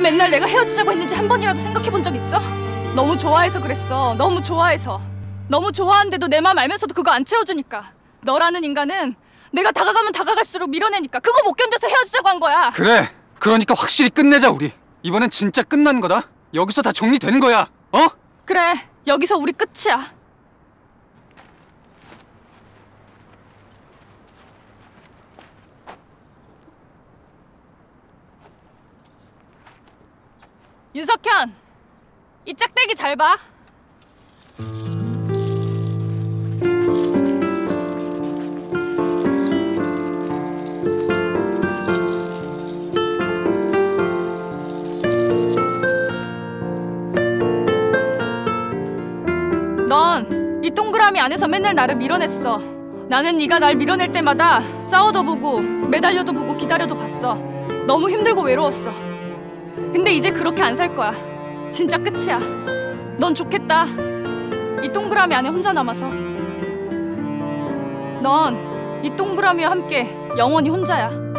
왜 맨날 내가 헤어지자고 했는지 한 번이라도 생각해 본 적 있어? 너무 좋아해서 그랬어. 너무 좋아해서. 너무 좋아하는데도 내 마음 알면서도 그거 안 채워주니까. 너라는 인간은 내가 다가가면 다가갈수록 밀어내니까 그거 못 견뎌서 헤어지자고 한 거야. 그래. 그러니까 확실히 끝내자 우리. 이번엔 진짜 끝난 거다. 여기서 다 정리된 거야. 어? 그래. 여기서 우리 끝이야. 윤석현, 이 짝대기 잘 봐. 넌 이 동그라미 안에서 맨날 나를 밀어냈어. 나는 네가 날 밀어낼 때마다 싸워도 보고 매달려도 보고 기다려도 봤어. 너무 힘들고 외로웠어. 근데 이제 그렇게 안 살 거야. 진짜 끝이야. 넌 좋겠다. 이 동그라미 안에 혼자 남아서. 넌 이 동그라미와 함께 영원히 혼자야.